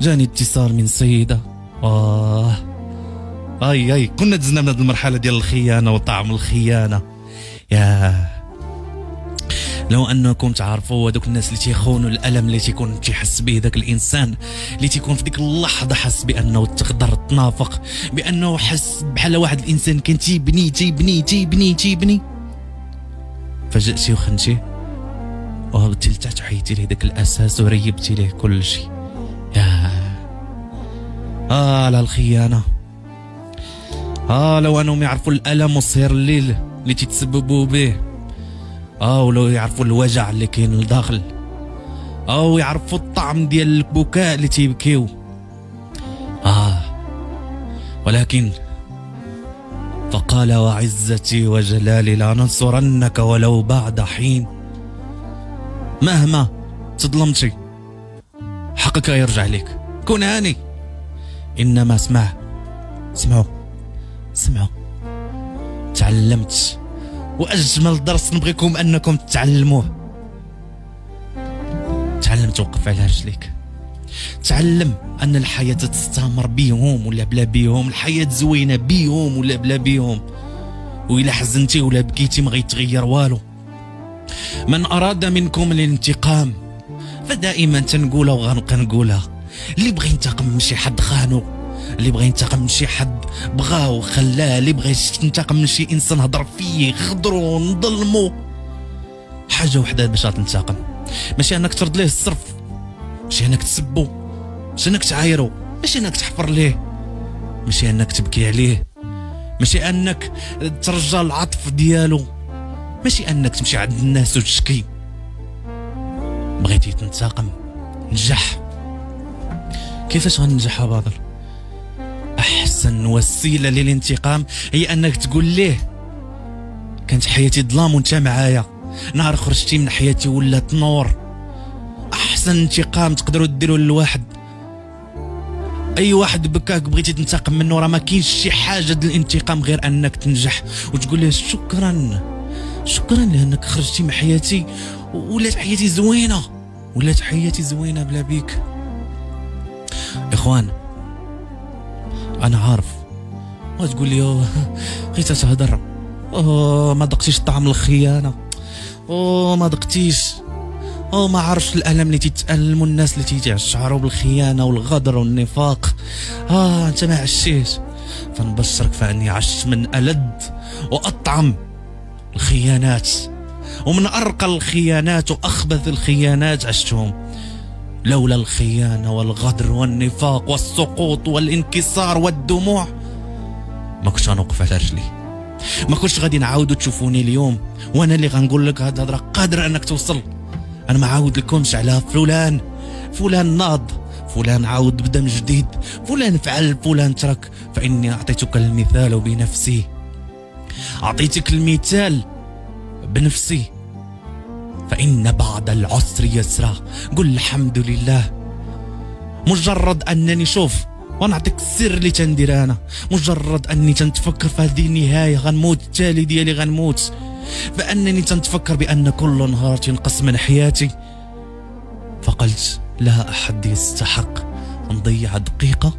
جاني اتصال من سيدة. آه. أي أي. كنا دزنا من هذه المرحلة ديال الخيانة وطعم الخيانة. يا. لو أنكم تعرفوا هذوك الناس اللي تيخونوا الألم اللي تيكون تيحس به ذاك الإنسان اللي تيكون في ديك اللحظة حس بأنه تقدر تنافق بأنه حس بحال واحد الإنسان كان تيبني تيبني تيبني تيبني. فجأتي وخنتي وهبطتي لتحت وحيدتي ليه داك الأساس وريبتي ليه كل شيء. يا على الخيانة. آه لو أنهم يعرفوا الألم وصهر الليل اللي تتسببوا به. آه ولو يعرفوا الوجع اللي كاين لداخل. أو يعرفوا الطعم ديال البكاء اللي تيبكيو. آه ولكن فقال وعزتي وجلالي لننصرنك ولو بعد حين. مهما تظلمتي. حقك يرجع لك كن هاني. إنما اسمع. اسمعوا. اسمعوا. تعلمت. وأجمل درس نبغيكم أنكم تتعلموه تعلم توقف على رجليك. تعلم أن الحياة تستمر بيهم ولا بلا بيهم. الحياة زوينة بيهم ولا بلا بيهم. وإلا حزنتي ولا بكيتي ما غيتغير والو. من أراد منكم الانتقام فدائما تنقولها وغنبقى نقولها اللي بغى ينتقم من شي حد خانو. اللي بغى ينتقم من شي حد بغاه وخلاه اللي بغى ينتقم من شي إنسان هضر فيه خضرو نظلمو. حاجة وحدة باش تنتقم. ماشي أنك ترد ليه الصرف. ماشي أنك تسبو. ماشي أنك تعايرو. ماشي أنك تحفر ليه. ماشي أنك تبكي عليه. ماشي أنك ترجى العطف ديالو. ماشي أنك تمشي عند الناس وتشكي. بغيتي تنتقم؟ نجح. كيفاش غننجح باضر أحسن وسيلة للانتقام هي أنك تقول ليه كانت حياتي ظلام وأنت معايا. نهار خرجتي من حياتي ولات نور. أحسن انتقام تقدروا ديروا للواحد. أي واحد بكاك بغيتي تنتقم منه راه ما كاينش شي حاجة ديال الانتقام غير أنك تنجح. وتقول له شكرا. شكرا لأنك خرجتي من حياتي ولات حياتي زوينة. ولات حياتي زوينة بلا بيك. إخوان أنا عارف. وتقول لي غير تهضر أوه ما دقتيش طعم الخيانة. أوه ما دقتيش أو ما عرفش الألم اللي تيتالموا الناس اللي تيتشعروا بالخيانه والغدر والنفاق. آه أنت ما عشيش فنبشرك فإني عشت من ألد وأطعم الخيانات. ومن أرقى الخيانات وأخبث الخيانات عشتهم. لولا الخيانة والغدر والنفاق والسقوط والانكسار والدموع. ما كنتش غنوقف على رجلي. ما كنتش غادي نعاودوا تشوفوني اليوم. وأنا اللي غنقول لك هاد الهضرة قادر أنك توصل. أنا ما عاود لكمش على فلان. فلان ناض. فلان عاود بدا من جديد. فلان فعل فلان ترك. فإني أعطيتك المثال بنفسي. أعطيتك المثال. بنفسي. فإن بعد العسر يسرا قل الحمد لله. مجرد أنني شوف ونعطيك السر اللي تندير أنا مجرد اني تنتفكر في هذه النهاية غنموت التالي ديالي غنموت. فأنني تنتفكر بأن كل نهار تنقص من حياتي. فقلت لا أحد يستحق نضيع دقيقة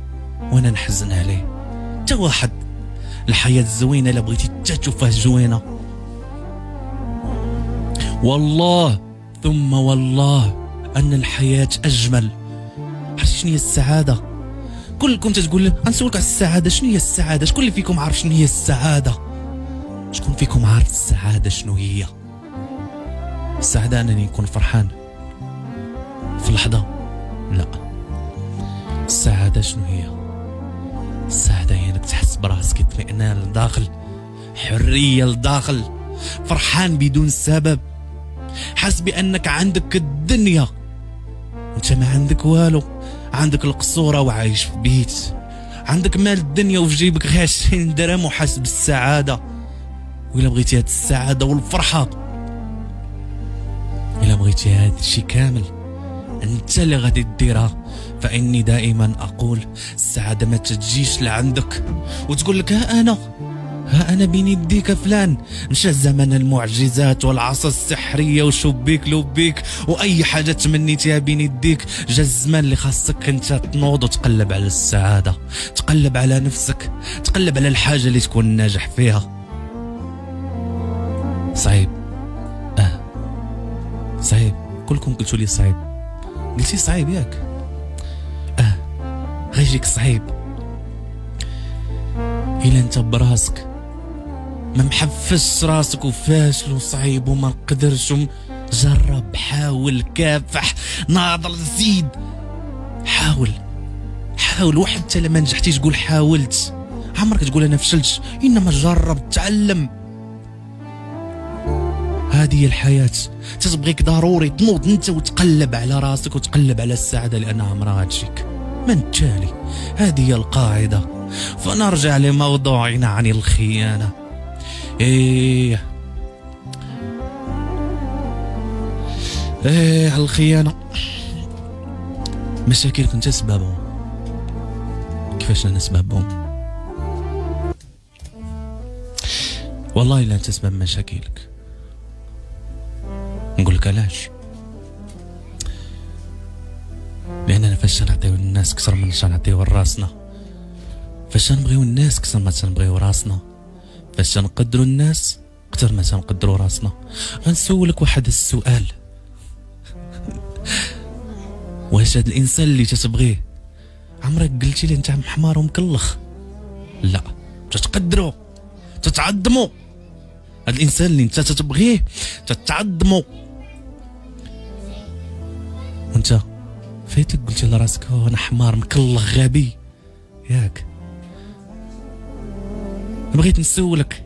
وأنا نحزن عليه. تا واحد الحياة الزوينة الا بغيتي تا تشوفها زوينة. والله ثم والله أن الحياة أجمل. عرفتي شنو هي السعادة؟ كلكم تتقول غنسولك على السعادة شنو هي السعادة؟ شكون اللي فيكم عارف شنو هي السعادة؟ شكون فيكم عارف السعادة شنو هي؟ السعادة أنني نكون فرحان. في لحظة لا. السعادة شنو هي؟ السعادة هي إنك تحس براسك اطمئنان لداخل حرية لداخل فرحان بدون سبب. حاس بأنك عندك الدنيا. وانت ما عندك والو. عندك القصورة وعايش في بيت. عندك مال الدنيا وفي جيبك غير 20 درهم وحاس بالسعادة. وإلا بغيتي هاد السعادة والفرحة. إلا بغيتي هاد الشي كامل. أنت اللي غادي ديرها. فإني دائما أقول السعادة ما تجيش لعندك. وتقول لك ها أنا؟ ها أنا بين يديك فلان. مشى زمن المعجزات والعصا السحرية وشبيك لبيك. وأي حاجة تمنيتيها بين يديك. جا الزمان اللي خاصك أنت تنوض وتقلب على السعادة. تقلب على نفسك. تقلب على الحاجة اللي تكون ناجح فيها. صعيب. آه. صعيب. كلكم قلتوا لي صعيب. قلتي صعيب ياك. آه. غيجيك صعيب. إلا أنت براسك. ما محفزش راسك وفاشل وصعيب وما نقدرش جرب حاول كافح ناضل زيد. حاول حاول. وحتى لما نجحتيش قول حاولت. عمرك تقول أنا فشلت. إنما جرب تعلم. هذه الحياة. تتبغيك ضروري تنوض أنت وتقلب على راسك وتقلب على السعادة لأنها عمرها تجيك من تالي؟ هذه القاعدة. فنرجع لموضوعنا عن الخيانة. إيه. إيه الخيانة. مشاكل كنت اسبابهم كيفاش أنا اسبابهم والله لا انت اسباب مشاكلك؟ نقول لك علاش؟ لاننا فاش نعطيو الناس كثر من نعطيو لراسنا فاش نبغيو الناس كثر ما تنبغيو راسنا. فاش نقدروا الناس؟ أكثر ما تنقدروا راسنا. غنسولك واحد السؤال. واش هاد الإنسان اللي تتبغيه عمرك قلتي لي أنت حمار ومكلخ لا. تتقدروا تتعظموا هاد الإنسان اللي أنت تتبغيه تتعظموا وأنت فايتك قلتي لراسك أنا حمار مكلخ غبي. ياك. بغيت نسولك.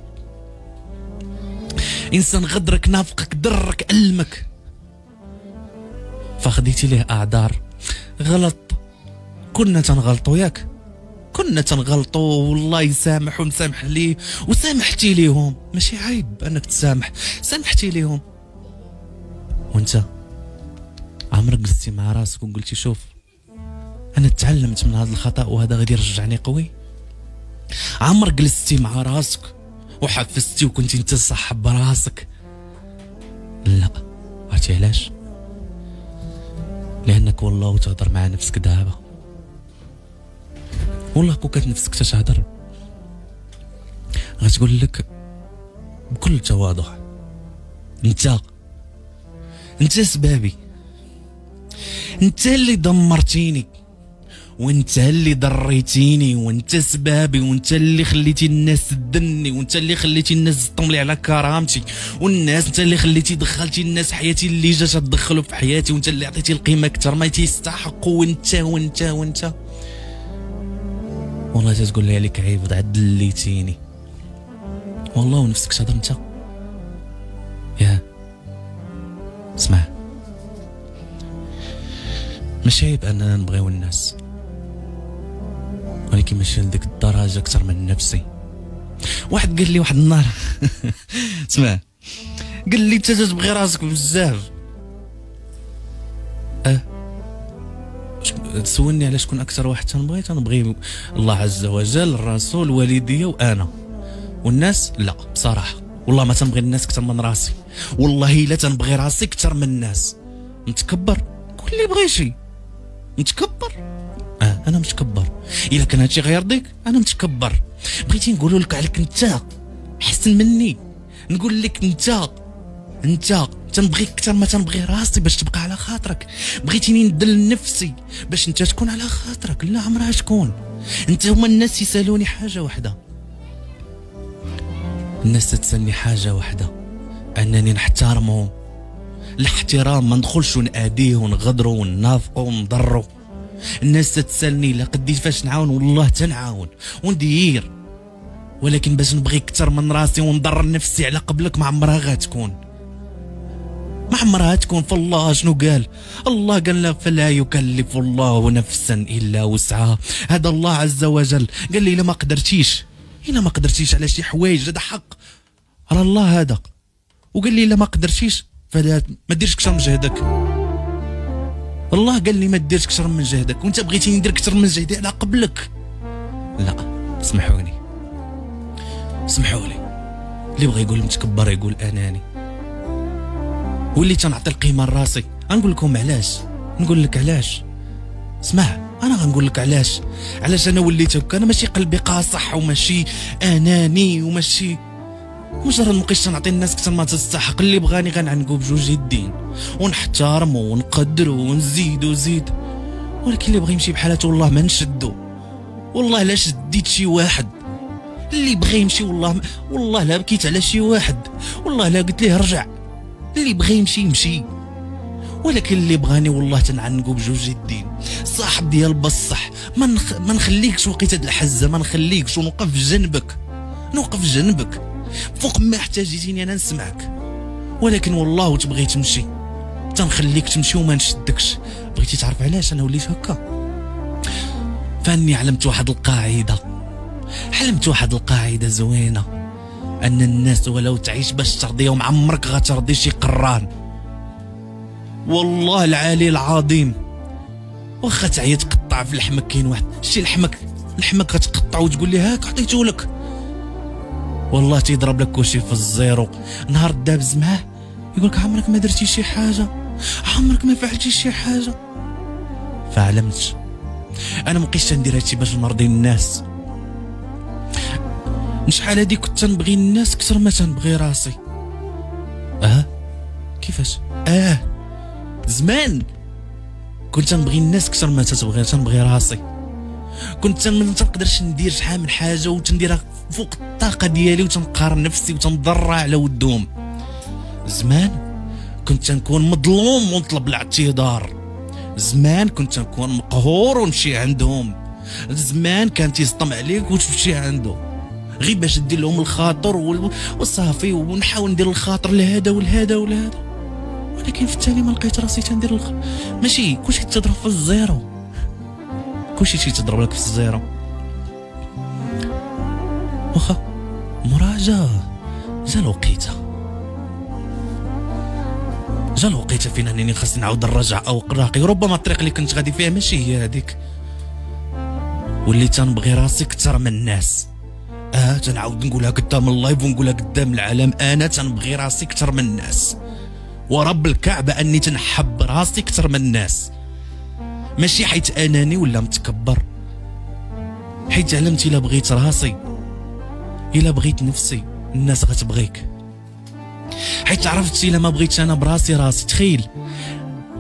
إنسان غدرك نافقك درك ألمك. فخديتي ليه أعذار؟ غلط. كنا تنغلطوا ياك. كنا تنغلطوا والله يسامح ونسامح ليه. وسامحتي ليهم. ماشي عيب أنك تسامح. سامحتي ليهم. وأنت عمرك جلستي مع راسك وقلتي شوف أنا تعلمت من هذا الخطأ وهذا غادي يرجعني قوي؟ عمرك جلستي مع راسك وحفزتي وكنتي انت صح براسك لا عرفتي علاش؟ لأنك والله تهضر مع نفسك دابا. والله كون كانت نفسك تتهضر غتقول لك بكل تواضع انت انت سبابي انت اللي دمرتيني. وانت اللي ضريتيني وانت سبابي وانت اللي خليتي الناس تدني وانت اللي خليتي الناس تطملي على كرامتي والناس انت اللي خليتي دخلتي الناس حياتي اللي جات تدخلوا في حياتي وانت اللي عطيتي القيمة أكثر ما تيستحقوا وانت وانت وانت. والله تقول لي عليك عيب عدليتيني والله ونفسك تهضر انت. يا. اسمع. ماشي عيب اننا نبغيو الناس. ولكن ماشي لديك الدرجه أكثر من نفسي. واحد قال لي واحد النهار اسمع قال لي أنت تبغي راسك بزاف. أه؟ تسولني على شكون أكثر واحد تنبغي؟ تنبغي الله عز وجل الرسول والدي وأنا. والناس؟ لا بصراحة. والله ما تنبغي الناس أكثر من راسي. والله الا تنبغي راسي أكثر من الناس. متكبر؟ كل اللي بغيتي متكبر؟ أه أنا متكبر. إلا كان هادشي غيرضيك أنا متكبر. بغيتي نقول لك عليك أنت أحسن مني. نقول لك أنت أنت تنبغيك أكثر ما تنبغي راسي باش تبقى على خاطرك. بغيتيني ندل نفسي باش أنت تكون على خاطرك لا عمرها تكون أنت هما الناس يسألوني حاجة واحدة الناس تسألني حاجة واحدة أنني نحترمهم. الاحترام ما ندخلش ونأديه ونغدروا وننافقوا ونضروا الناس تتسالني لا قديت فاش نعاون والله تنعاون وندير. ولكن باش نبغي أكثر من راسي ونضر نفسي على قبلك ما عمرها غتكون ما عمرها تكون فالله شنو قال؟ الله قال لا فلا يكلف الله نفسا إلا وسعها. هذا الله عز وجل قال لي إلا ما قدرتيش. إلا ما قدرتيش على شي حوايج هذا حق. راه الله هذا. وقال لي إلا ما قدرتيش فلا ما ديرش أكثر من جهدك. والله قال لي ما ديرش أكثر من جهدك وانت بغيتيني ندير أكثر من جهدي على قبلك. لا اسمحوني سمحوا لي اللي بغى يقول متكبر يقول أناني. واللي تنعطي القيمة لراسي. غنقول لكم علاش؟ نقول لك علاش. اسمع أنا غنقول لك علاش. علاش أنا وليت هكا؟ أنا ماشي قلبي قاصح وماشي أناني وماشي مجرد مبقيتش نعطي الناس كثر ما تستحق اللي بغاني غنعنقو بجوج يدين. ونحترمو ونقدرو ونزيدو وزيد ولكن اللي بغى يمشي بحالته والله ما نشدو. والله لا شديت شي واحد. اللي بغى يمشي والله والله لا بكيت على شي واحد. والله لا قلت ليه رجع. اللي بغى يمشي يمشي. ولكن اللي بغاني والله تنعنقو بجوج الدين صاحب ديال بصح ما نخ... ما نخليكش وقيت هاد الحزة ما نخليكش ونوقف جنبك. نوقف جنبك. فوق ما احتاجيتيني أنا نسمعك. ولكن والله وتبغي تمشي. تنخليك تمشي وما نشدكش. بغيتي تعرف علاش أنا وليت هكا؟ فأني علمت واحد القاعدة. علمت واحد القاعدة زوينة. أن الناس ولو تعيش باش ترضيهم عمرك غترضي شي قران. والله العالي العظيم. واخا تعيا تقطع في لحمك كاين واحد. شي لحمك لحمك غتقطع وتقول لي هاك عطيته لك. والله تيضرب لك كلشي في الزيرو. نهار دابز معاه يقول لك عمرك ما درتي شي حاجة؟ عمرك ما فعلتي شي حاجة؟ فعلمت. أنا ما بقيتش ندير هادشي باش نرضي الناس. شحال هادي كنت تنبغي الناس كثر ما تنبغي راسي. أه؟ كيفاش؟ أه. زمان كنت تنبغي الناس كثر ما تتبغي تنبغي راسي. كنت ما تنقدرش ندير شحال من حاجة وتنديرها فوق الطاقة ديالي وتنقارن نفسي وتنضرع على ودهم. زمان كنت تنكون مظلوم ونطلب الاعتذار. زمان كنت نكون مقهور ونمشي عندهم. زمان كان تيصدم عليك وتمشي عنده. غير باش دير لهم الخاطر وصافي ونحاول ندير الخاطر لهذا ولهذا ولهذا. ولكن في التالي ما لقيت راسي تندير الخ... ماشي كلشي تضرب في الزيرو. كلشي تيتضرب لك في الزيرو. واخا متأخرة جا الوقيته جا الوقيته فين أنني خاصني نعاود نرجع أو راقي ربما الطريق اللي كنت غادي فيها ماشي هي هذيك. وليت تنبغي راسي أكثر من الناس. آه تنعاود نقولها قدام ال live ونقولها قدام العالم. أنا تنبغي راسي أكثر من الناس. ورب الكعبة أني تنحب راسي أكثر من الناس. ماشي حيت اناني ولا متكبر. حيت علمت إلا بغيت راسي. إلا بغيت نفسي الناس غتبغيك. حيت عرفت إلا ما بغيتش أنا براسي راسي. تخيل.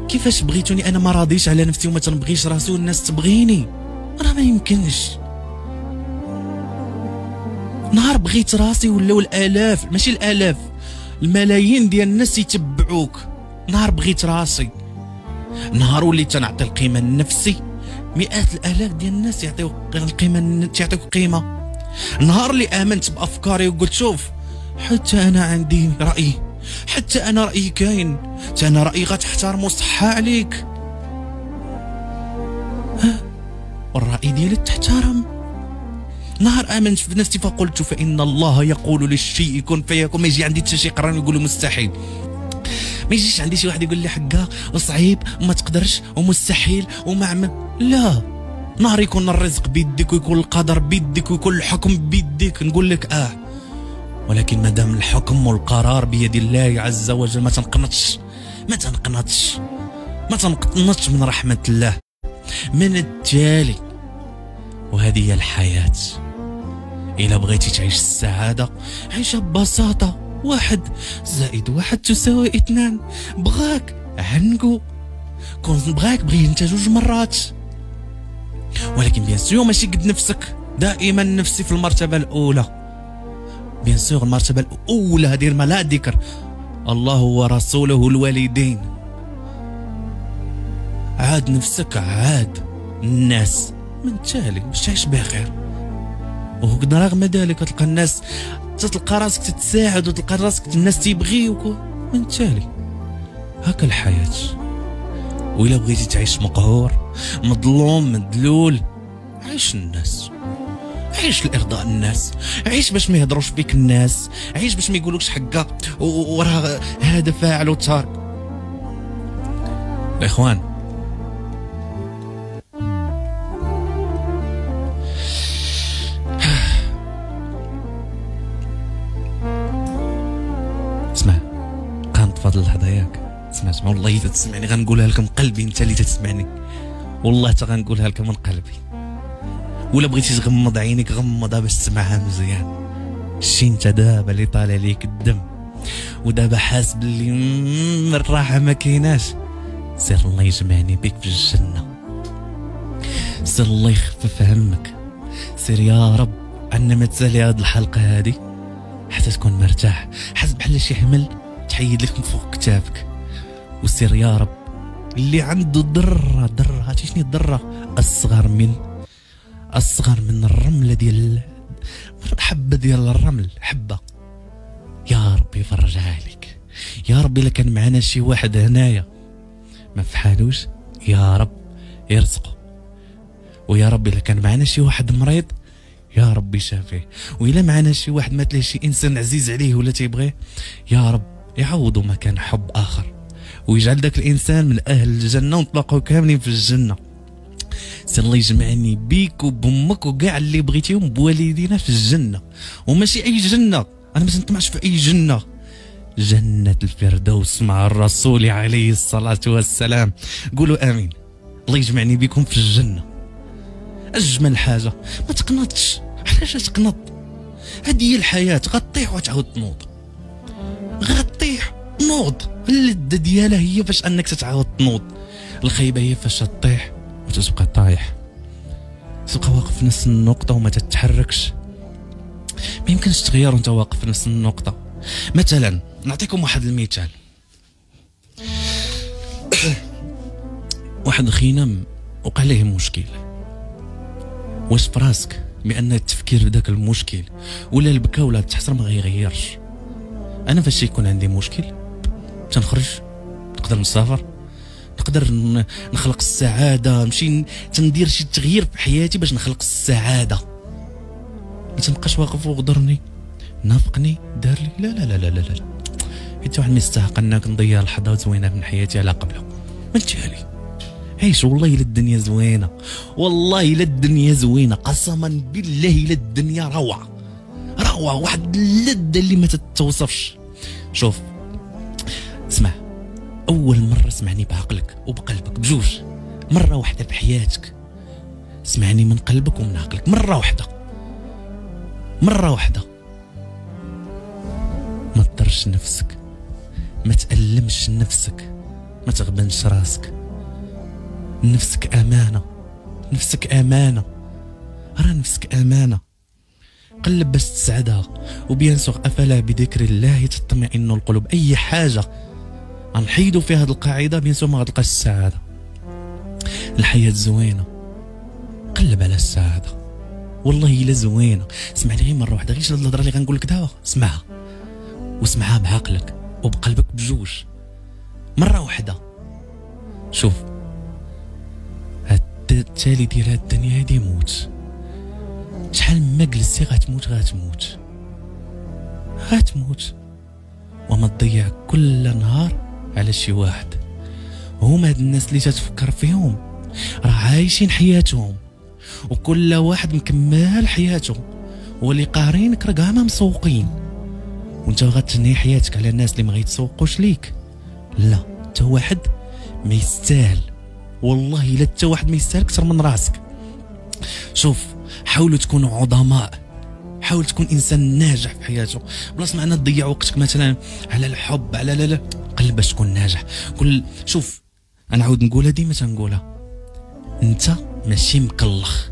كيفاش بغيتوني؟ أنا ما راضيش على نفسي وما تنبغيش راسي والناس تبغيني. راه ما يمكنش. نهار بغيت راسي ولاو الآلاف ماشي الآلاف الملايين ديال الناس يتبعوك. نهار بغيت راسي. نهار وليت تنعطي القيمة لنفسي مئات الآلاف ديال الناس يعطيو القيمة يعطيوك قيمة. نهار اللي آمنت بأفكاري وقلت شوف حتى أنا عندي رأي حتى أنا رايي كاين حتى أنا رايي غتحترم وصحة عليك. والرأي ديالي تحترم. نهار آمنت في نفسي فقلت فان الله يقول للشيء كن فيكون. ما يجي عندي حتى شي قران يقول مستحيل. ما يجيش عندي شي واحد يقول لي حقا وصعيب وما تقدرش ومستحيل وما عمل لا. نهار يكون الرزق بيدك ويكون القدر بيدك ويكون الحكم بيدك. نقول لك آه ولكن ما دام الحكم والقرار بيد الله عز وجل ما تنقنطش ما تنقنطش ما تنقنطش من رحمة الله. من التالي وهذه هي الحياة. إلا بغيتي تعيش السعادة عيشها ببساطة. واحد زائد واحد تساوي اثنان. بغاك عنقو كون بغاك بغيه انت جوج مرات. ولكن bien sûr ماشي قد نفسك. دائما نفسي في المرتبة الأولى. bien sûr المرتبة الأولى هذه ما لا ذكر. الله ورسوله الوالدين. عاد نفسك عاد الناس. من تالي؟ باش تعيش بخير وقلنا رغم ذلك تلقى الناس تلقى راسك تتساعد وتلقى راسك الناس تيبغيوك. من تالي؟ هكا الحياة. وإلا بغيتي تعيش مقهور مظلوم مدلول عيش الناس. عيش لارضاء الناس. عيش باش ما يهضروش بك الناس. عيش باش ما يقولوكش حقا وراه هذا فاعل وتارك. الاخوان والله إذا تسمعني غنقولها لك من قلبي أنت اللي تسمعني. والله حتى غنقولها لك من قلبي. ولا بغيتي تغمض عينيك غمضها باش تسمعها مزيان. شتي أنت دابا اللي طالع ليك الدم ودابا حاس باللي الراحة ما كايناش. سير الله يجمعني بك في الجنة. سير الله يخفف همك. سير يا رب عنا ما تسالي هاد الحلقة هادي حتى تكون مرتاح. حاس بحال شي حمل تحيد لك من فوق كتافك وسير يا رب. اللي عنده ذره ذره عرفتي شنو الذره أصغر من أصغر من الرمله ديال حبه ديال الرمل. حبة. يا ربي يفرجها عليك. يا ربي إلا كان معنا شي واحد هنايا. ما فحالوش. يا رب يرزقه. ويا ربي إلا كان معنا شي واحد مريض يا ربي شافيه وإلا معنا شي واحد مات ليه شي إنسان عزيز عليه ولا تيبغيه يا رب يعوضه مكان حب آخر. ويجعل ذاك الإنسان من أهل الجنة ونطلقوا كاملين في الجنة. سي الله يجمعني بيك وبأمك وكاع اللي بغيتيهم بوالدينا في الجنة. وماشي أي جنة. أنا ما تنطمعش في أي جنة. جنة الفردوس مع الرسول عليه الصلاة والسلام. قولوا آمين. الله يجمعني بكم في الجنة. أجمل حاجة. ما تقنطش. علاش تقنط؟ هذه هي الحياة. غطيح وتعاود تنوض. غطيح. نوض. اللذة ديالها هي فاش أنك تتعاود تنوض. الخيبة هي فاش تطيح وتبقى طايح. تبقى واقف في نفس النقطة وما تتحركش. ما يمكنش تغير وأنت واقف في نفس النقطة. مثلا نعطيكم واحد المثال. واحد خينا وقع ليه مشكل. واش فراسك بأن التفكير ذاك المشكل؟ ولا البكا ولا التحسر ما غيغيرش. أنا فاش يكون عندي مشكل؟ تنخرج؟ نقدر نسافر؟ نقدر نخلق السعادة. نمشي تندير شي تغيير في حياتي باش نخلق السعادة. ما تنبقاش واقف وغدرني نافقني. دار لي لا لا لا لا لا لا. حيت واحد ما يستحق انك نضيع لحظات زوينه من حياتي على قبله ما تجالي عيش والله الا الدنيا زوينة. والله الا الدنيا زوينة. قسما بالله الا الدنيا روعة. روعة. واحد اللذة اللي ما تتوصفش. شوف اسمع. أول مرة اسمعني بعقلك وبقلبك بجوج. مرة واحدة في حياتك. اسمعني من قلبك ومن عقلك. مرة واحدة. مرة واحدة. ما تضرش نفسك. ما تألمش نفسك. ما تغبنش راسك. نفسك أمانة. نفسك أمانة. راه نفسك أمانة. قلب باش تسعدها وبيان أفلا بذكر الله تطمئن القلوب. أي حاجة غنحيدو في هذه القاعدة بيان سوغ ما غتلقاش السعادة. الحياة زوينة. قلب على السعادة. والله إلا زوينة. اسمعني غير مرة واحدة غير الهضرة اللي غنقول لك دابا. اسمعها. واسمعها بعقلك وبقلبك بجوج. مرة واحدة. شوف. التالي ديال هاد الدنيا هادي موت. شحال ما جلستي غتموت غتموت غتموت وما تضيع كل نهار على شي واحد؟ هما هاد الناس اللي تتفكر فيهم راه عايشين حياتهم وكل واحد مكمل حياته واللي قارينك راه ما مسوقين. وانت غتنهي حياتك على الناس اللي ما غيتسوقوش ليك؟ لا حتى واحد ما يستاهل. والله إلا حتى واحد ما يستاهل أكثر من راسك. شوف حاولوا تكونوا عظماء. حاول تكون إنسان ناجح في حياته. بلاص معنا تضيع وقتك مثلا على الحب على لا لا. قلب باش تكون ناجح. كل شوف أنا عاود نقولها ديما تنقولها. أنت ماشي مكلخ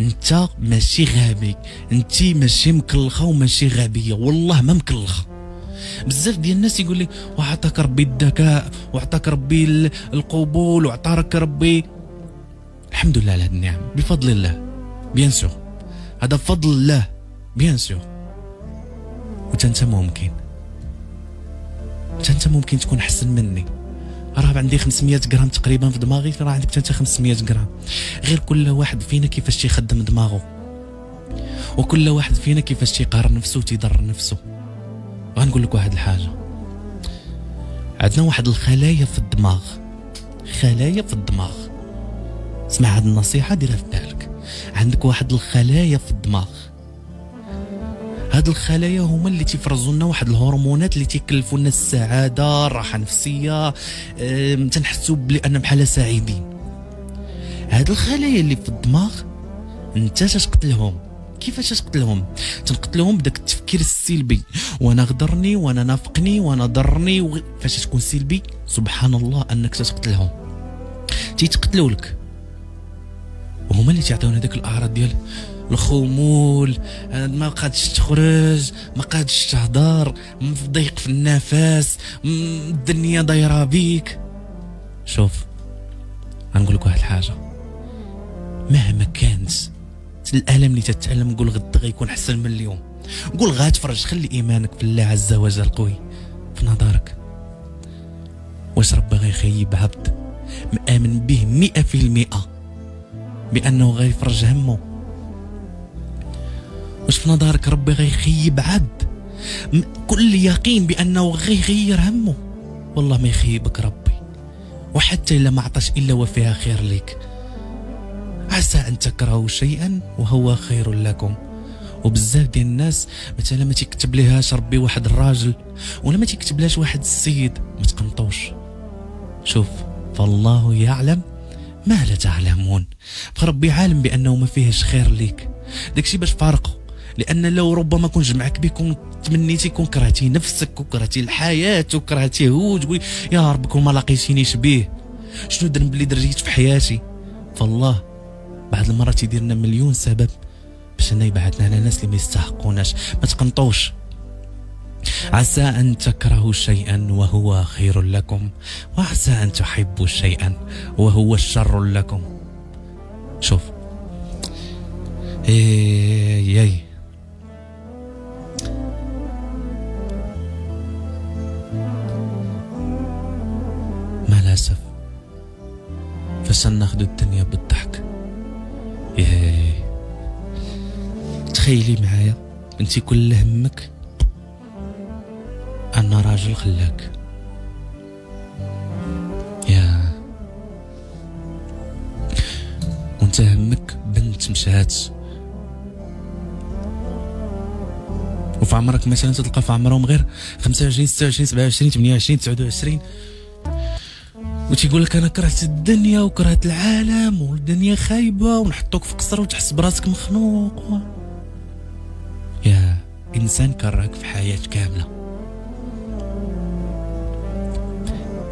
أنت ماشي غبي. أنت ماشي مكلخه وماشي غبية. والله ما مكلخه بزاف ديال الناس يقول لي وعطاك ربي الذكاء وعطاك ربي القبول وعطاك ربي الحمد لله على هذه النعم. بفضل الله. بيان سور هذا بفضل الله. بيان سور وانت ممكن. انت ممكن تكون احسن مني. راه عندي 500 غرام تقريبا في دماغي راه عندك انت 500 غرام. غير كل واحد فينا كيفاش تيخدم دماغه وكل واحد فينا كيفاش تيقارن نفسه وتيضر نفسه. غنقول لك واحد الحاجة. عندنا واحد الخلايا في الدماغ. خلايا في الدماغ. اسمع هاد النصيحة ديرها في بالك. عندك واحد الخلايا في الدماغ. هاد الخلايا هما اللي تيفرزوا لنا واحد الهرمونات اللي تيكلفوا لنا السعادة الراحة النفسية تنحسوا بأن بحال سعيدين. هاد الخلايا اللي في الدماغ انت تقتلهم؟ كيفاش تقتلهم؟ تنقتلهم بداك التفكير السلبي. وأنا غدرني وأنا نافقني وأنا ضرني و... فاش تكون سلبي؟ سبحان الله انك تقتلهم. تيتقتلوا لك وهما اللي تيعطيونا داك الأعراض ديال الخمول ما قادش تخرج ما قادش تهضر ضيق في النفس الدنيا دايرة بيك. شوف غنقول لك واحد الحاجة مهما كانت الألم اللي تتعلم قول غد غيكون أحسن من اليوم. قول غاتفرج خلي إيمانك في الله عز وجل قوي. في نظرك. واش ربي غيخيب عبد؟ مآمن به مئة في المئة. بأنه غيفرج همه. واش في نظرك ربي غيخيب عبد كل يقين بأنه غيغير همه. والله ما يخيبك ربي. وحتى إلا ما عطاش إلا وفيها خير لك عسى أن تكرهوا شيئا وهو خير لكم. وبزاف ديال الناس مثلا ما تكتب ليهاش ربي واحد الراجل ولا ما تكتب لهاش واحد السيد ما تقنطوش. شوف فالله يعلم ما لا تعلمون. فربي عالم بأنه ما فيهش خير ليك. داكشي باش فارقه. لأن لو ربما كون جمعك بكم تمنيتي كون كرهتي نفسك وكرهتي الحياة وكرهتي هو تقول يا رب كون ما لقيتينيش به شنو الذنب اللي درتيت في حياتي؟ فالله بعض المرات يدير لنا مليون سبب باش انه يبعثنا على ناس اللي ما يستحقوناش. ما تقنطوش. عسى أن تكرهوا شيئا وهو خير لكم. وعسى أن تحبوا شيئا وهو شر لكم. شوف. اي اي فسناخذ الدنيا بالضحك. إيه. تخيلي معايا انت كل همك أن راجل خلاك. يا. وأنت همك بنت مشات. وفي عمرك مثلا تلقى في عمرهم غير 25 26 27 28 29 وتيقول لك أنا كرهت الدنيا وكرهت العالم والدنيا خايبة ونحطوك في قصر وتحس براسك مخنوق. و... يا إنسان كرهك في حياة كاملة.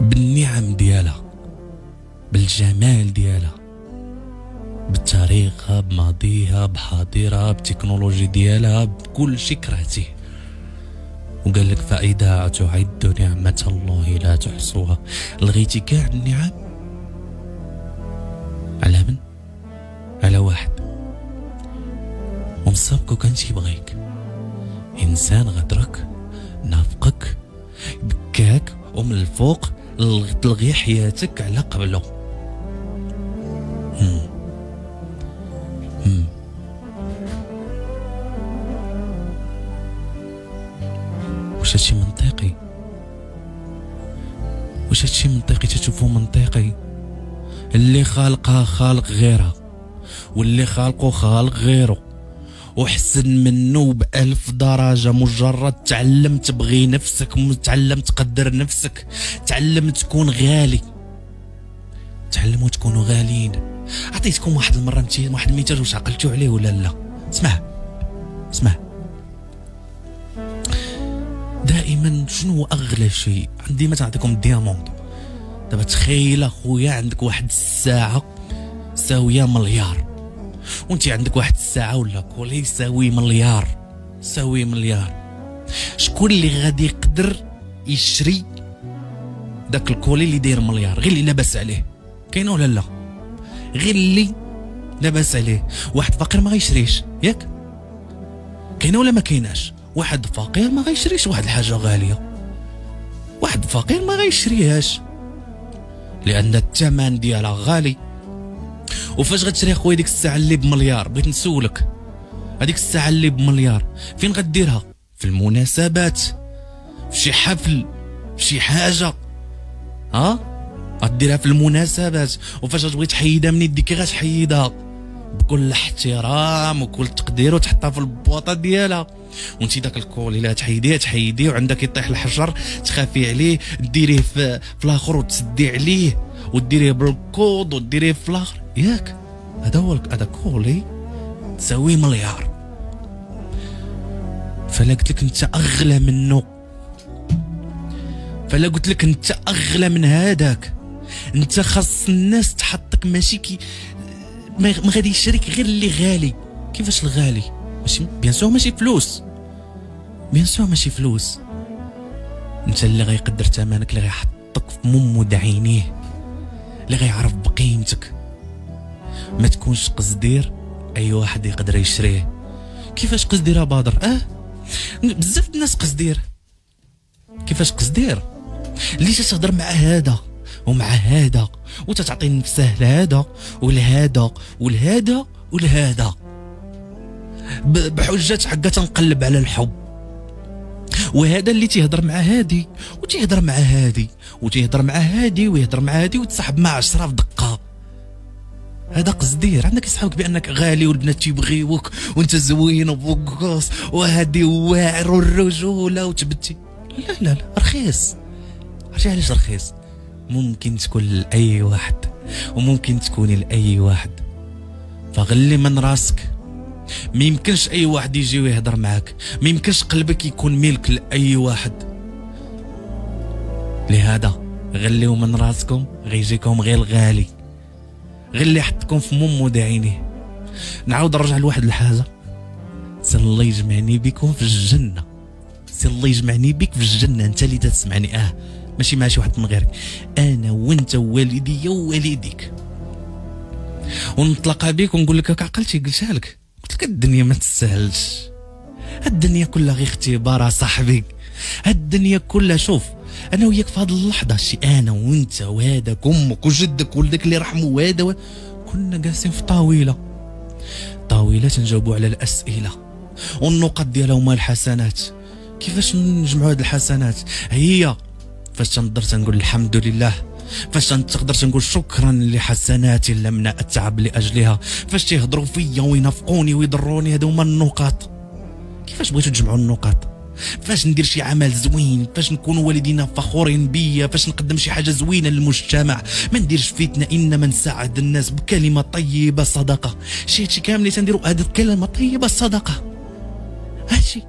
بالنعم ديالها بالجمال ديالها بتاريخها بماضيها بحاضرها بتكنولوجي ديالها بكل شيء كرهتيه. وقال لك فإذا تعد نعمة الله لا تحصوها. لغيتي كاع النعم على من؟ على واحد. ومصابك وكان يبغيك. إنسان غدرك نافقك بكاك ومن الفوق تلغي حياتك على قبله. واش هادشي منطقي؟ واش هادشي منطقي تشوفو منطقي؟ اللي خالقها خالق غيرها واللي خالقه خالق غيره وحسن منه بألف درجة مجرد تعلم تبغي نفسك تعلم تقدر نفسك تعلم تكون غالي. تعلموا تكونوا غاليين. عطيتكم واحد المرة واحد المثال واش عقلتوا عليه ولا لا؟ اسمع اسمع. دائما شنو أغلى شيء؟ عندي مثلا نعطيكم دياموند. دابا تخيل أخويا عندك واحد الساعة ساوية مليار. وأنت عندك واحد الساعة ولا كولي يساوي مليار. يساوي مليار. شكون اللي غادي يقدر يشري داك الكولي اللي داير مليار؟ غير اللي لاباس عليه. كاينة ولا لا؟ غير اللي لاباس عليه. واحد فقير ما غيشريش. ياك؟ كاينة ولا ما كايناش؟ واحد فقير ما غيشريش واحد الحاجة غالية. واحد فقير ما غيشريهاش. لأن الثمن ديالها غالي. وفاش غتشري خويا ديك الساعة اللي بمليار؟ بغيت نسولك. هذيك الساعة اللي بمليار. فين غديرها؟ في المناسبات. في شي حفل. في شي حاجة. ها؟ غديرها في المناسبات. وفاش غتبغي تحيدها من يديك غتحيدها. بكل احترام وكل تقدير وتحطها في البواطة ديالها. وانت داك الكول الا تحيديه تحيديه وعندك يطيح الحجر تخافي عليه ديريه في, الآخر وتسدي عليه وديريه بالكود وديريه في الآخر. ياك هذا هو هذا كولي تساوي مليار. فلا قلت لك أنت أغلى منه. فلا قلت لك أنت أغلى من هذاك. أنت خاص الناس تحطك ماشي كي ما غادي يشريك غير اللي غالي. كيفاش الغالي؟ ماشي bien sûr ماشي فلوس. bien sûr ماشي فلوس. انت اللي غيقدر ثمنك اللي غيحطك في مومو د عينيه اللي غيعرف بقيمتك. ما تكونش قصدير أي واحد يقدر يشريه. كيفاش قصدير بادر؟ أه؟ بزاف الناس قصدير. كيفاش قصدير؟ اللي تهضر مع هذا ومع هذا وتتعطي نفسه لهذا ولهذا ولهذا ولهذا؟ بحجة حقا تنقلب على الحب. وهذا اللي تيهضر مع هادي وتيهضر مع هادي وتيهضر مع هادي ويهضر مع هادي وتصاحب مع عشرة في دقة. هذا قصدير عندك يصحابك بأنك غالي والبنات تيبغيوك وأنت زوين وبوكوس وهادي واعر والرجولة وتبتي. لا لا لا رخيص. عرفتي علاش رخيص؟ ممكن تكون لأي واحد وممكن تكوني لأي واحد. فغلي من راسك. ما يمكنش أي واحد يجي ويهضر معاك. ما يمكنش قلبك يكون ملك لأي واحد. لهذا غليو من راسكم غيجيكم غير الغالي. غير اللي يحطكم في مومو عينيه نعاود نرجع لواحد الحاجة. سي الله يجمعني بكم في الجنة. سي الله يجمعني بك في الجنة. أنت اللي تسمعني. آه ماشي مع شي واحد من غيرك. أنا وأنت ووالدي ووالديك ونطلق بك ونقول لك عقلتي قلتها لك. لك الدنيا ما تستاهلش الدنيا كلها غير اختبار صاحبي. الدنيا كلها شوف أنا وياك في هذه اللحظة شي أنا وأنت وهذاك أمك وجدك ولدك اللي رحمه وهذا كنا جالسين في طاوله طاوله تنجاوبوا على الأسئلة. والنقط ديالها هما الحسنات. كيفاش نجمعوا هذه الحسنات؟ هي فاش تنقدر تنقول الحمد لله. فاش تقدر تنقول شكرا لحسنات لم اتعب لأجلها. فاش تيهضروا فيا وينافقوني ويضروني هذو هما النقاط. كيفاش بغيتوا تجمعوا النقاط؟ فاش ندير شي عمل زوين؟ فاش نكونوا والدينا فخورين بيا؟ فاش نقدم شي حاجة زوينة للمجتمع؟ ما نديرش فتنة إنما نساعد الناس بكلمة طيبة صدقة. شي هادشي كامل اللي تنديروا هذا الكلمة طيبة الصدقه هادشي.